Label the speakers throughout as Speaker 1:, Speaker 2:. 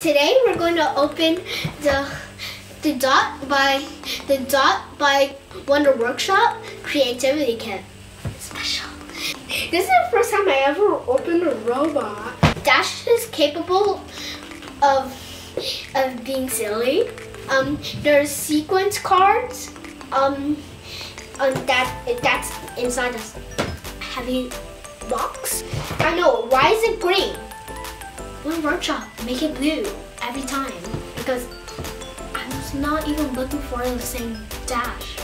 Speaker 1: Today we're going to open the the dot by the dot by Wonder Workshop Creativity Kit. Special. This is the first time I ever opened a robot. Dash is capable of of being silly. Um, there's sequence cards. Um, um that that's inside this heavy box. I know. Why is it green? Wonder Workshop, make it blue every time because I was not even looking for the same dash.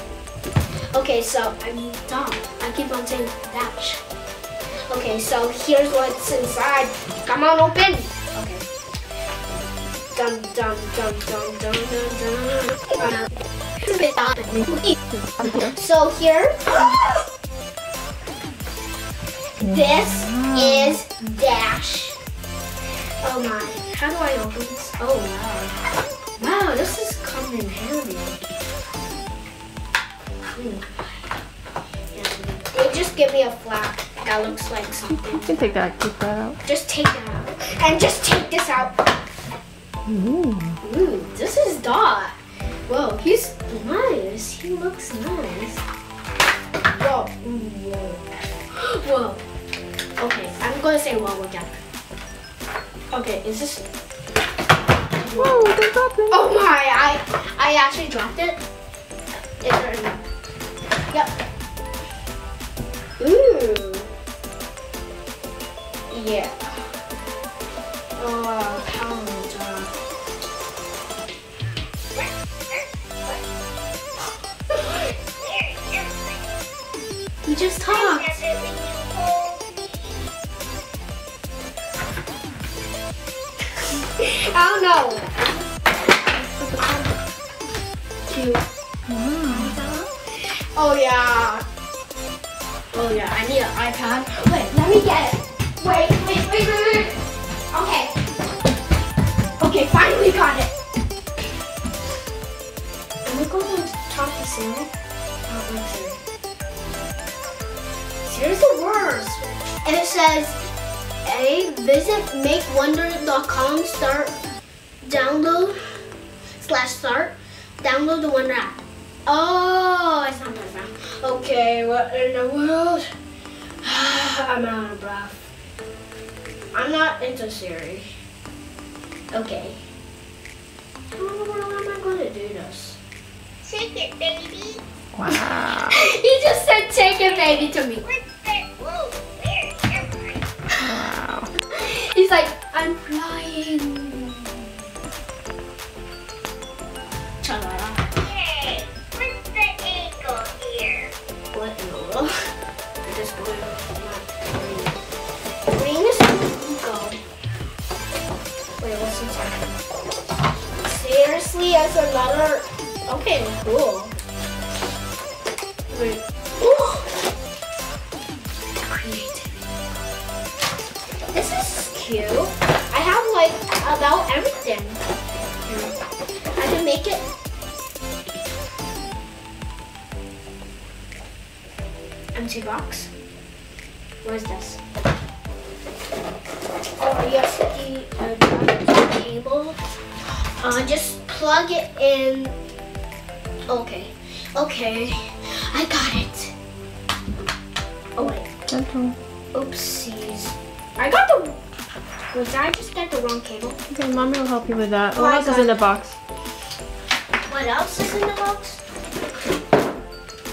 Speaker 1: Okay, so I mean dot. I keep on saying dash. Okay, so here's what's inside. Come on, open. Okay. Dun dun dun dun dun dun dun. So here, this is dash. Oh my, how do I open this? Oh wow. Wow, this is coming in handy. Hmm. They just give me a flap that looks like something.
Speaker 2: You can take that, keep that out.
Speaker 1: Just take that out. And just take this out.
Speaker 2: Ooh.
Speaker 1: Ooh, this is Dot. Whoa, he's nice. He looks nice. Whoa. Whoa. Whoa. Okay, I'm gonna say whoa again. Okay, is this
Speaker 2: Whoa, they dropped it.
Speaker 1: Oh my, I I actually dropped it. Is there any- Yep. Ooh. Yeah. Oh, Power Ranger. He just talked. I don't know. Cute. Oh yeah. Oh yeah, I need an iPad. Wait, let me get it. Wait, wait, wait, wait, wait. Okay. Okay, finally got it. Am I going to talk to Siri? I don't like Siri. Siri's the worst. And it says, A, visit makewonder.com, start, download, slash start, download the Wonder app. Oh, it's not that bad. Okay, what in the world? I'm out of breath. I'm not into Siri. Okay. How in the world am I going to do this?
Speaker 3: Take it, baby.
Speaker 2: Wow.
Speaker 1: he just said, take it, baby, to me. He's like, I'm flying. Cha-la-la.
Speaker 3: What's the angle here?
Speaker 1: What in the world? This blue, not green. Green is go. Wait, what's inside? Seriously, as another. Okay, cool. Wait. Cute. I have like about everything. I can make it. Empty box. Where's this? Oh, yes, the uh, cable. Uh, just plug it in. Okay. Okay. I got it. Oh, wait.
Speaker 2: Gentle.
Speaker 1: Oopsies. I got the. Did I just get the wrong cable?
Speaker 2: Okay, mommy will help you with that.
Speaker 1: Oh,
Speaker 2: what else is in the box?
Speaker 1: What else is in the box?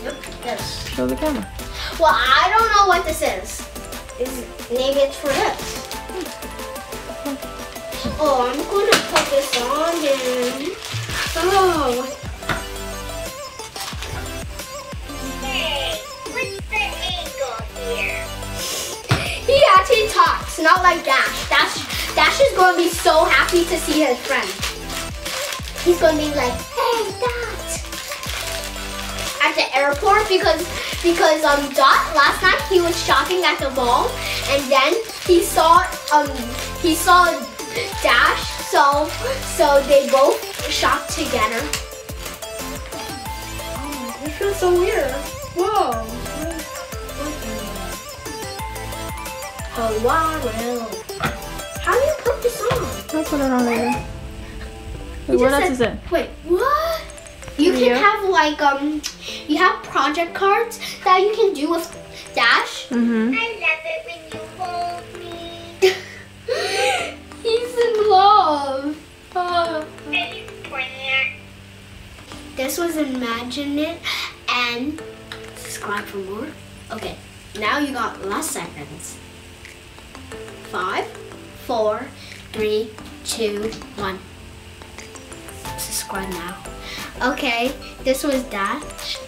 Speaker 1: Yep, this.
Speaker 2: Show the camera.
Speaker 1: Well, I don't know what this is. Is maybe it's for this. Hmm. Oh, I'm gonna put this on and oh, talks, not like Dash. Dash, Dash is gonna be so happy to see his friend. He's gonna be like, "Hey, Dot," at the airport because because um Dot last night he was shopping at the mall and then he saw um he saw Dash so so they both shopped together. Oh, this feels so weird. Whoa. Oh wow. How do you put this on?
Speaker 2: I'll put it on later. Wait, what else
Speaker 1: said-
Speaker 2: is it?
Speaker 1: Wait, what? You can
Speaker 2: Video?
Speaker 1: have like um, you have project cards that you can do with Dash.
Speaker 2: Mm-hmm.
Speaker 3: I love it when you hold me.
Speaker 1: He's in love. Oh. This was Imagine It and subscribe for more. Okay, now you got less seconds. Five, four, three, two, one. Subscribe now. Okay, this was Dash.